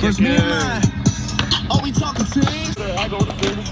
Cause me and mine, are oh, we talking teams? I go to finish.